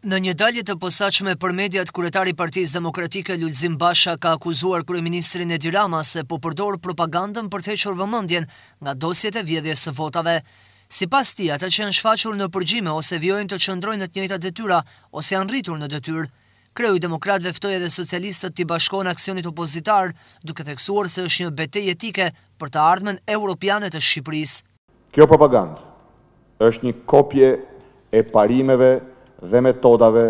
Në një dalje të posaçme për mediat kryetari i Partisë Demokratike Lulzim Basha ka akuzuar kryeministrin Edi Rama se po përdor propagandën për të hequr vëmendjen nga dosjet e vjedhjes së votave. Sipas tij, ata që janë shfaqur në përgjime ose vijojnë të qëndrojnë në të njëjtat detyra ose janë rritur në detyrë. Kreu i demokratëve ftoi edhe socialistët t'i bashkohen aksionit opozitar, duke theksuar se është një betejë etike për të ardhmen europiane të Shqipërisë. Kjo propagandë është një kopje e parimeve dhe metodave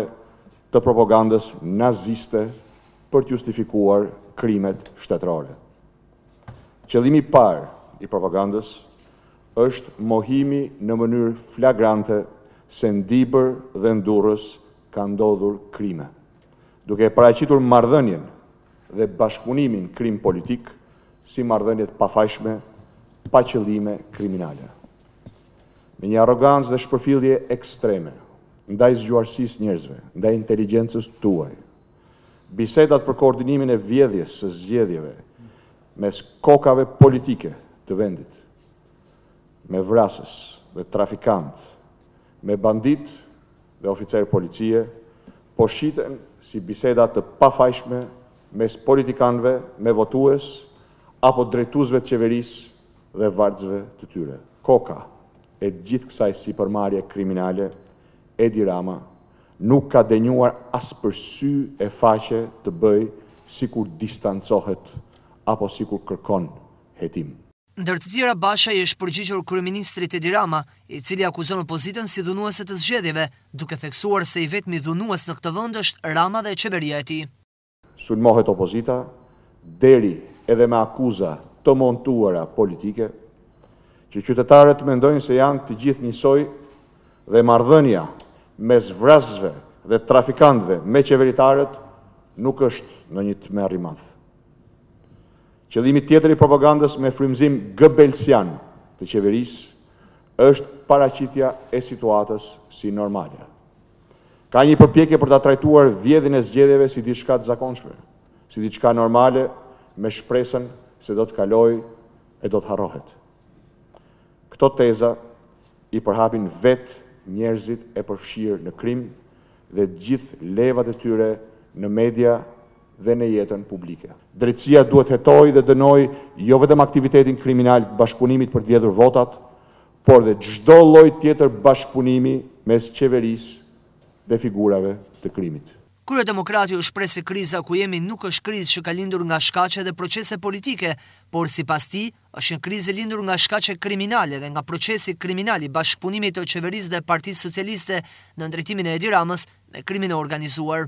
të propagandës naziste për të justifikuar krimet shtetërore. Qëllimi i parë i propagandës është mohimi në mënyrë flagrante se në Dibër dhe në Durrës ka ndodhur krime, duke e paraqitur marrëdhënien dhe bashkëpunimin krim-politikë si marrëdhënie të pafajshme pa qëllime kriminale. Me një arrogancë dhe shpërfillje ekstreme ndaj zgjuarsisë njerëzve, ndaj inteligjencës tuaj, bisedat për koordinimin e vjedhjes së zgjedhjeve mes kokave politike të vendit me vrasës dhe trafikantë, me banditë dhe oficerë policie, po shiten si biseda të pafajshme mes politikanëve me votues apo drejtuesve të qeverisë dhe vartësve të tyre. Koka e gjithë kësaj sipërmarrje kriminale, Edi Rama nuk ka denjuar as për sy e faqe të bëjë sikur distancohet apo sikur kërkon hetim. Ndër të tjera, Basha i është përgjigjur kryeministrit Edi Rama, i cili akuzon opozitën si dhunuese të zgjedhjeve, duke theksuar se i vetmi dhunues në këtë vend është Rama dhe qeveria e tij. Sulmohet opozita, deri edhe me akuza të montuara politike, që qytetarët të mendojnë se janë të gjithë njësoj dhe marrëdhënia mes vrasësve dhe trafikantëve me qeveritarët nuk është ndonjë tmerr i madh. Qëllimi tjetër i propagandës me frymëzim gëbelsian të qeverisë është paraqitja e situatës si normale. Ka një përpjekje për ta trajtuar vjedhjen e zgjedhjeve si diçka të zakonshme, si diçka normale me shpresën se do të kalojë e do të harrohet. Këto teza i përhapin vetë njerëzit e përfshirë në krim dhe gjithë levat e tyre në media dhe në jetën publike. Drejtësia duhet të hetojë dhe dënojë jo vetëm aktivitetin kriminal të bashkëpunimit për të vjedhur votat, por dhe çdo lloj tjetër bashkëpunimi mes qeverisë dhe figurave të krimit. Kryedemokrati u shpreh se kriza ku jemi nuk është krizë që ka lindur nga shkaqe dhe procese politike, por sipas tij, Është një krizë e lindur nga shkaqe kriminale dhe nga procesi kriminal i bashkëpunimit të qeverisë dhe Partisë Socialiste nën drejtimin e Edi Ramës me krimin e organizuar.